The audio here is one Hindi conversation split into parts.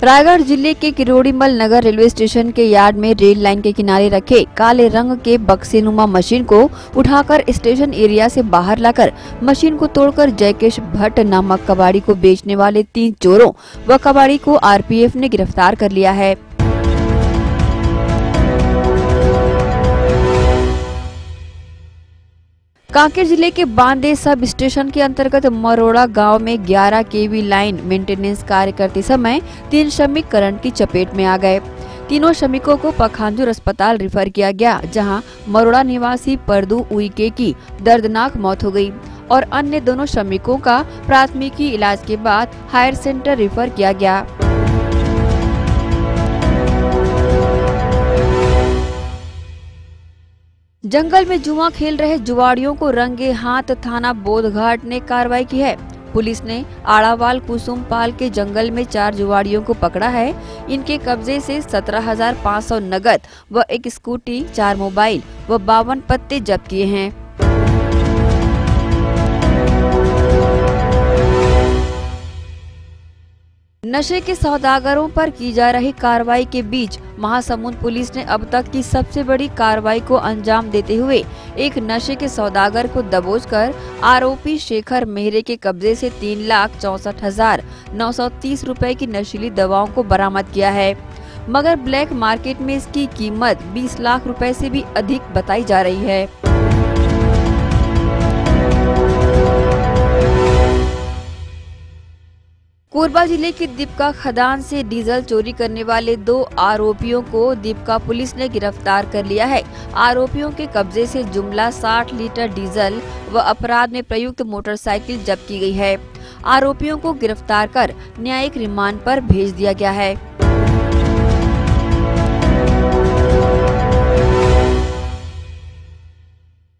रायगढ़ ज़िले के किरोड़ीमल नगर रेलवे स्टेशन के यार्ड में रेल लाइन के किनारे रखे काले रंग के बक्सेनुमा मशीन को उठाकर स्टेशन एरिया से बाहर लाकर मशीन को तोड़कर जयकेश भट्ट नामक कबाड़ी को बेचने वाले तीन चोरों व कबाड़ी को आरपीएफ ने गिरफ़्तार कर लिया है। कांकेर ज़िले के बांदे सब स्टेशन के अंतर्गत मरोड़ा गाँव में 11 केवी लाइन मेंटेनेंस कार्य करते समय तीन श्रमिक करंट की चपेट में आ गए। तीनों श्रमिकों को पखानजूर अस्पताल रिफर किया गया, जहाँ मरोड़ा निवासी परदू उइके की दर्दनाक मौत हो गई और अन्य दोनों श्रमिकों का प्राथमिकी इलाज के बाद हायर सेंटर रिफर किया गया। जंगल में जुआ खेल रहे जुआड़ियों को रंगे हाथ थाना बोधघाट ने कार्रवाई की है। पुलिस ने आड़ावाल कुसुम पाल के जंगल में चार जुआड़ियों को पकड़ा है। इनके कब्जे से 17,500 नगद व एक स्कूटी चार मोबाइल व बावन पत्ते जब्त किए हैं। नशे के सौदागरों पर की जा रही कार्रवाई के बीच महासमुंद पुलिस ने अब तक की सबसे बड़ी कार्रवाई को अंजाम देते हुए एक नशे के सौदागर को दबोच कर आरोपी शेखर मेहरे के कब्जे से तीन लाख चौसठ हज़ार नौ सौ तीस रूपए की नशीली दवाओं को बरामद किया है। मगर ब्लैक मार्केट में इसकी कीमत 20 लाख रुपए से भी अधिक बताई जा रही है। कोरबा ज़िले के दीपका खदान से डीजल चोरी करने वाले दो आरोपियों को दीपका पुलिस ने गिरफ़्तार कर लिया है। आरोपियों के कब्जे से जुमला 60 लीटर डीजल व अपराध में प्रयुक्त मोटरसाइकिल जब्त की गई है। आरोपियों को गिरफ़्तार कर न्यायिक रिमांड पर भेज दिया गया है।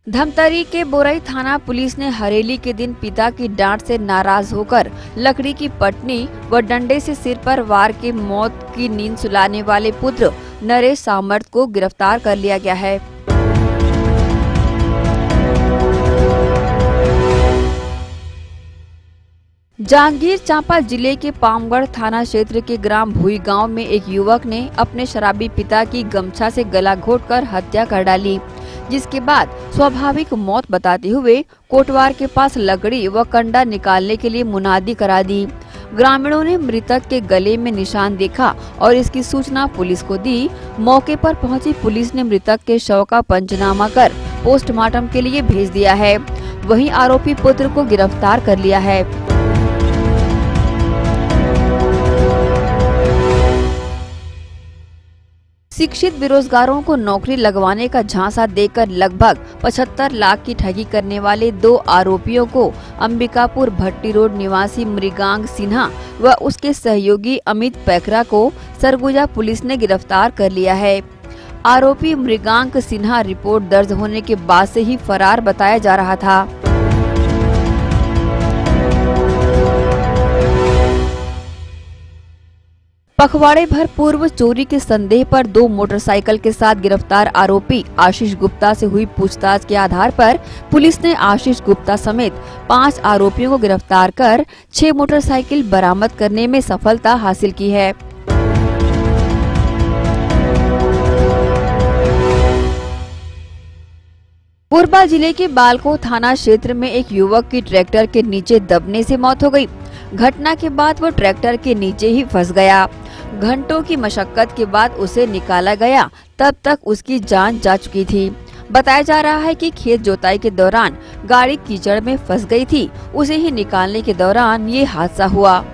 धमतरी के बोरई थाना पुलिस ने हरेली के दिन पिता की डांट से नाराज़ होकर लकड़ी की पटनी व डंडे से सिर पर वार के मौत की नींद सुलाने वाले पुत्र नरेश सामर्थ को गिरफ़्तार कर लिया गया है। जांजगीर चांपा ज़िले के पामगढ़ थाना क्षेत्र के ग्राम भूई गाँव में एक युवक ने अपने शराबी पिता की गमछा से गला घोटकर हत्या कर डाली। जिसके बाद स्वाभाविक मौत बताते हुए कोटवार के पास लकड़ी व कंडा निकालने के लिए मुनादी करा दी। ग्रामीणों ने मृतक के गले में निशान देखा और इसकी सूचना पुलिस को दी। मौके पर पहुँची पुलिस ने मृतक के शव का पंचनामा कर पोस्टमार्टम के लिए भेज दिया है। वहीं आरोपी पुत्र को गिरफ़्तार कर लिया है। शिक्षित बेरोजगारों को नौकरी लगवाने का झांसा देकर लगभग 75 लाख की ठगी करने वाले दो आरोपियों को अंबिकापुर भट्टी रोड निवासी मृगांग सिन्हा व उसके सहयोगी अमित पैकरा को सरगुजा पुलिस ने गिरफ़्तार कर लिया है। आरोपी मृगांक सिन्हा रिपोर्ट दर्ज होने के बाद से ही फरार बताया जा रहा था। पखवाड़े भर पूर्व चोरी के संदेह पर दो मोटरसाइकिल के साथ गिरफ़्तार आरोपी आशीष गुप्ता से हुई पूछताछ के आधार पर पुलिस ने आशीष गुप्ता समेत पाँच आरोपियों को गिरफ़्तार कर छह मोटरसाइकिल बरामद करने में सफलता हासिल की है कोरबा ज़िले के बालको थाना क्षेत्र में एक युवक की ट्रैक्टर के नीचे दबने से मौत हो गई। घटना के बाद वो ट्रैक्टर के नीचे ही फंस गया घंटों की मशक्कत के बाद उसे निकाला गया। तब तक उसकी जान जा चुकी थी। बताया जा रहा है कि खेत जोताई के दौरान गाड़ी कीचड़ में फंस गई थी। उसे ही निकालने के दौरान ये हादसा हुआ।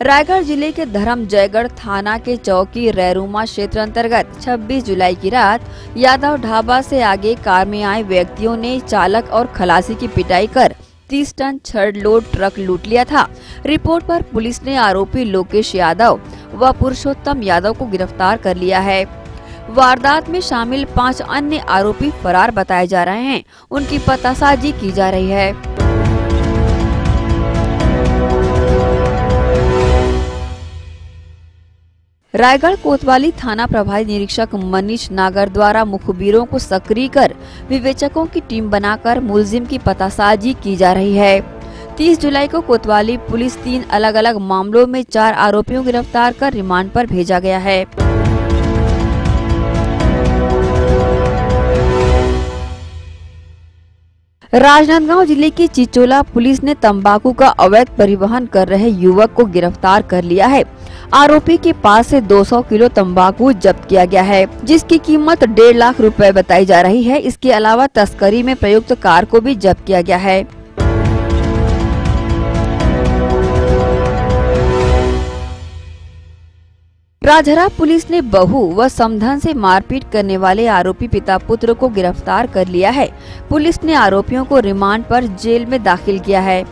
रायगढ़ ज़िले के धर्म जयगढ़ थाना के चौकी रैरुमा क्षेत्र अंतर्गत 26 जुलाई की रात यादव ढाबा से आगे कार में आए व्यक्तियों ने चालक और खलासी की पिटाई कर 30 टन छड़ लोड ट्रक लूट लिया था। रिपोर्ट पर पुलिस ने आरोपी लोकेश यादव व पुरुषोत्तम यादव को गिरफ़्तार कर लिया है। वारदात में शामिल पाँच अन्य आरोपी फरार बताए जा रहे हैं। उनकी पतासाजी की जा रही है। रायगढ़ कोतवाली थाना प्रभारी निरीक्षक मनीष नागर द्वारा मुखबिरों को सक्रिय कर विवेचकों की टीम बनाकर मुलजिम की पतासाजी की जा रही है। 30 जुलाई को कोतवाली पुलिस तीन अलग अलग मामलों में चार आरोपियों गिरफ़्तार कर रिमांड पर भेजा गया है। राजनांदगांव ज़िले के चिचोला पुलिस ने तंबाकू का अवैध परिवहन कर रहे युवक को गिरफ़्तार कर लिया है। आरोपी के पास से 200 किलो तंबाकू जब्त किया गया है, जिसकी कीमत डेढ़ लाख रुपए बताई जा रही है। इसके अलावा तस्करी में प्रयुक्त कार को भी जब्त किया गया है। राजहरा पुलिस ने बहू व समधन से मारपीट करने वाले आरोपी पिता पुत्र को गिरफ़्तार कर लिया है। पुलिस ने आरोपियों को रिमांड पर जेल में दाखिल किया है।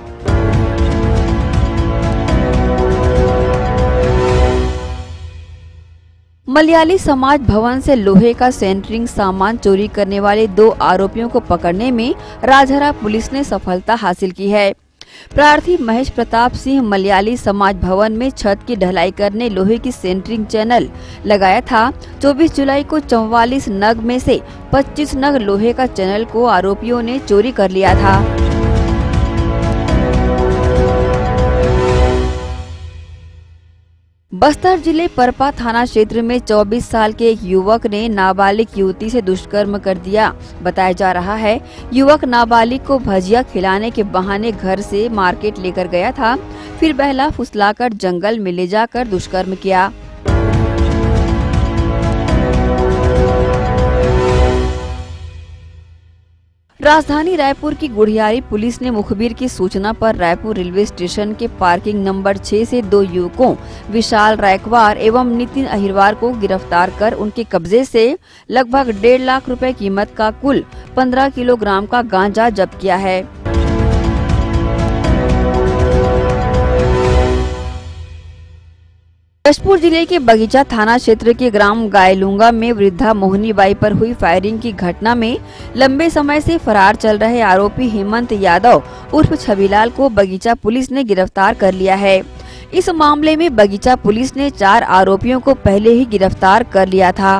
मलयाली समाज भवन से लोहे का सेंटरिंग सामान चोरी करने वाले दो आरोपियों को पकड़ने में राजहरा पुलिस ने सफलता हासिल की है। प्रार्थी महेश प्रताप सिंह मलयाली समाज भवन में छत की ढलाई करने लोहे की सेंटरिंग चैनल लगाया था। 24 जुलाई को चौवालीस नग में से 25 नग लोहे का चैनल को आरोपियों ने चोरी कर लिया था। बस्तर ज़िले परपा थाना क्षेत्र में 24 साल के एक युवक ने नाबालिग युवती से दुष्कर्म कर दिया। बताया जा रहा है, युवक नाबालिग को भजिया खिलाने के बहाने घर से मार्केट लेकर गया था, फिर बहला फुसलाकर जंगल में ले जाकर दुष्कर्म किया। राजधानी रायपुर की गुढ़ियारी पुलिस ने मुखबिर की सूचना पर रायपुर रेलवे स्टेशन के पार्किंग नंबर 6 से दो युवकों, विशाल रायकवार एवं नितिन अहिरवार को गिरफ़्तार कर उनके कब्जे से लगभग डेढ़ लाख रुपए कीमत का कुल 15 किलोग्राम का गांजा जब्त किया है। जशपुर ज़िले के बगीचा थाना क्षेत्र के ग्राम गायलुंगा में वृद्धा मोहनी बाई पर हुई फायरिंग की घटना में लंबे समय से फरार चल रहे आरोपी हेमंत यादव उर्फ़ छबीलाल को बगीचा पुलिस ने गिरफ़्तार कर लिया है। इस मामले में बगीचा पुलिस ने चार आरोपियों को पहले ही गिरफ़्तार कर लिया था।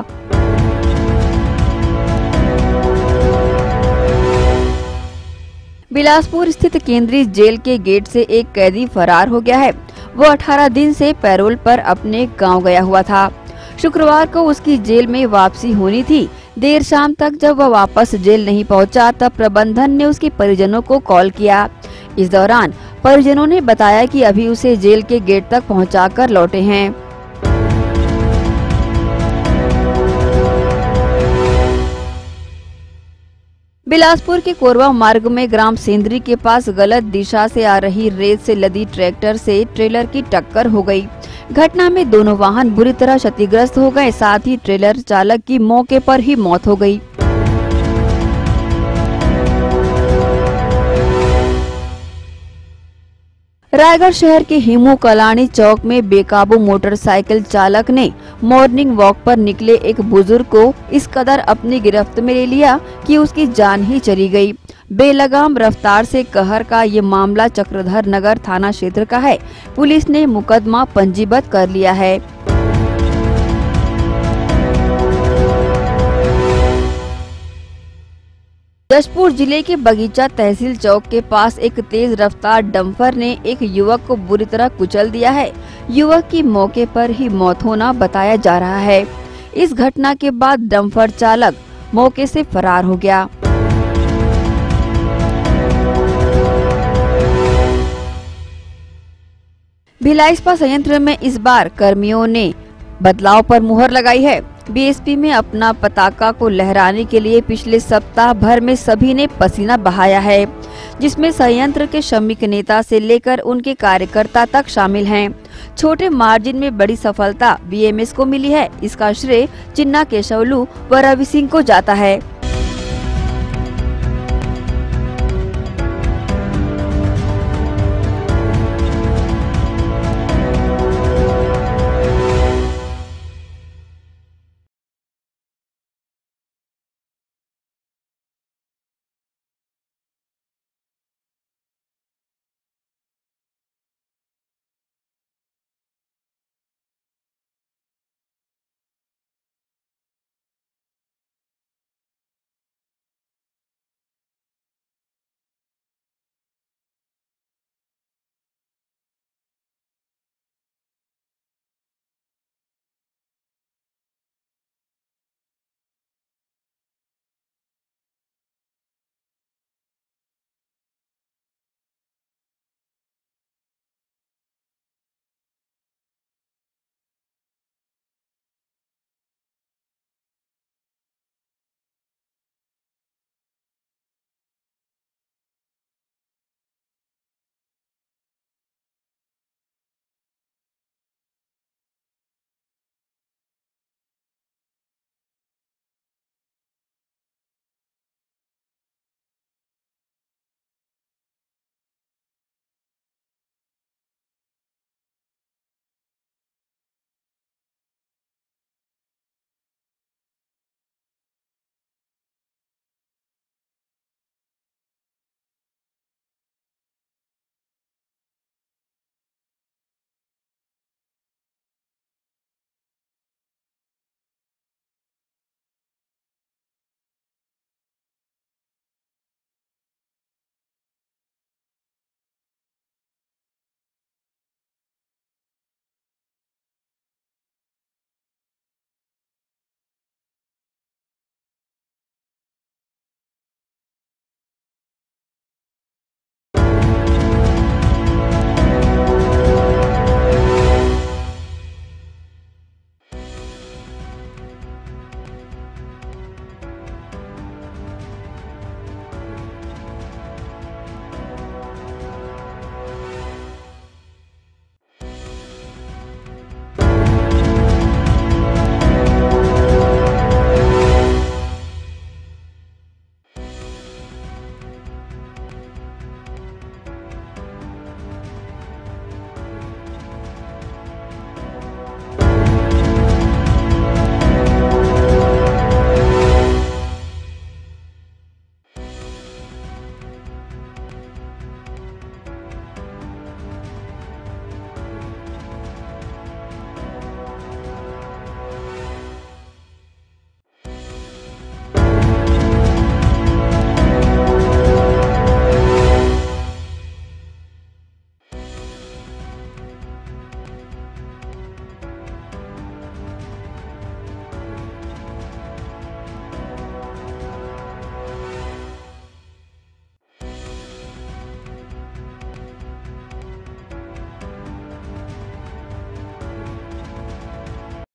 बिलासपुर स्थित केंद्रीय जेल के गेट से एक कैदी फरार हो गया है। वो 18 दिन से पैरोल पर अपने गाँव गया हुआ था। शुक्रवार को उसकी जेल में वापसी होनी थी। देर शाम तक जब वह वापस जेल नहीं पहुँचा, तब प्रबंधन ने उसके परिजनों को कॉल किया। इस दौरान परिजनों ने बताया कि अभी उसे जेल के गेट तक पहुंचाकर लौटे हैं। बिलासपुर के कोरबा मार्ग में ग्राम सेंद्री के पास गलत दिशा से आ रही रेत से लदी ट्रैक्टर से ट्रेलर की टक्कर हो गई। घटना में दोनों वाहन बुरी तरह क्षतिग्रस्त हो गए, साथ ही ट्रेलर चालक की मौके पर ही मौत हो गई। रायगढ़ शहर के हिमू कलानी चौक में बेकाबू मोटरसाइकिल चालक ने मॉर्निंग वॉक पर निकले एक बुज़ुर्ग को इस कदर अपनी गिरफ्त में ले लिया कि उसकी जान ही चली गई। बेलगाम रफ्तार से कहर का ये मामला चक्रधर नगर थाना क्षेत्र का है पुलिस ने मुकदमा पंजीबद्ध कर लिया है जशपुर ज़िले के बगीचा तहसील चौक के पास एक तेज रफ्तार डंपर ने एक युवक को बुरी तरह कुचल दिया है। युवक की मौके पर ही मौत होना बताया जा रहा है। इस घटना के बाद डंपर चालक मौके से फरार हो गया। भिलाई इस्पात संयंत्र में इस बार कर्मियों ने बदलाव पर मुहर लगाई है। बीएसपी में अपना पताका को लहराने के लिए पिछले सप्ताह भर में सभी ने पसीना बहाया है, जिसमें संयंत्र के श्रमिक नेता से लेकर उनके कार्यकर्ता तक शामिल हैं। छोटे मार्जिन में बड़ी सफलता बीएमएस को मिली है। इसका श्रेय चिन्ना केशवलू व रवि सिंह को जाता है।